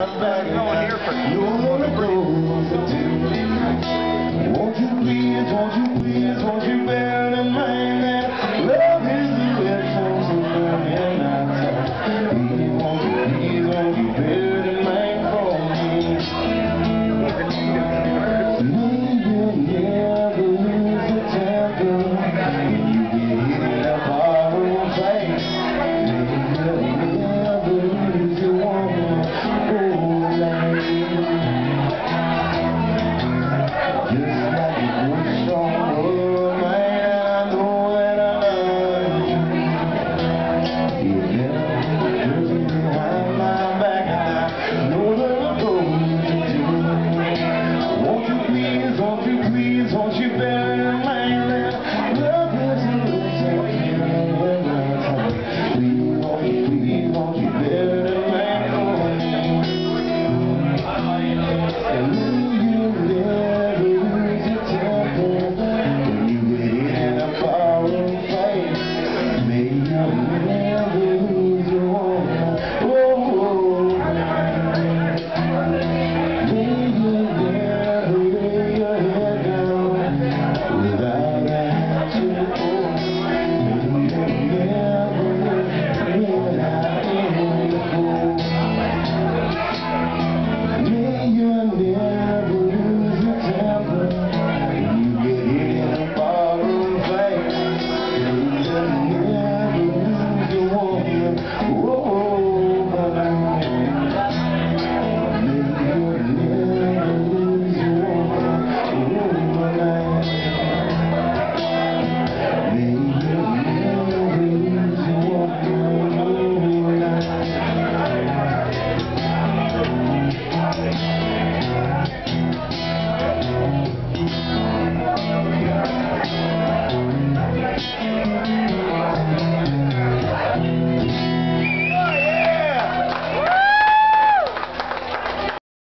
I'm back. No one here for You